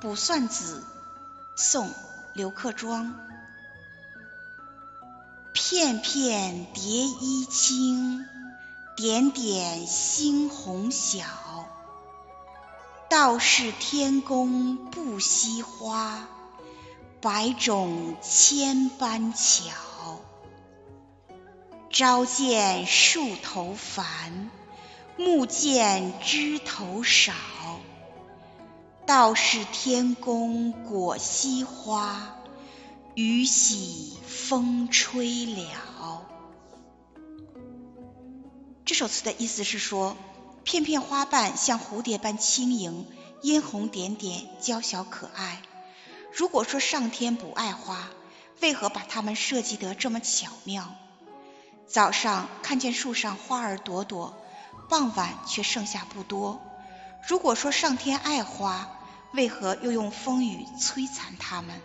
《卜算子》宋·刘克庄。片片蝶衣轻，点点猩红小。道是天公不惜花，百种千般巧。朝见树头繁，暮见枝头少。道是天公果惜花，雨洗风吹了。这首词的意思是说，片片花瓣像蝴蝶般轻盈，嫣红点点，娇小可爱。如果说上天不爱花，为何把它们设计得这么巧妙？早上看见树上花儿朵朵，傍晚却剩下不多。如果说上天爱花，为何又用风雨摧残他们？